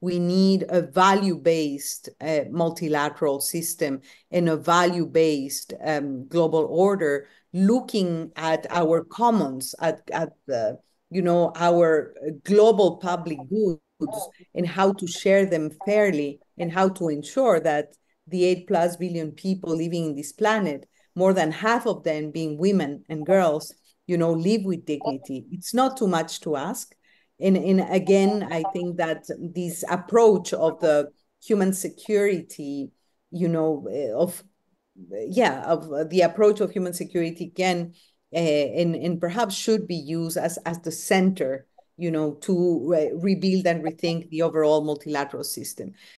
we need a value-based uh, multilateral system and a value-based um, global order looking at our commons, at, at the, you know, our global public goods and how to share them fairly and how to ensure that the eight plus billion people living in this planet, more than half of them being women and girls, you know, live with dignity. It's not too much to ask. And, and again, I think that this approach of the human security, you know, of yeah, of the approach of human security can uh, and and perhaps should be used as as the center, you know, to re rebuild and rethink the overall multilateral system.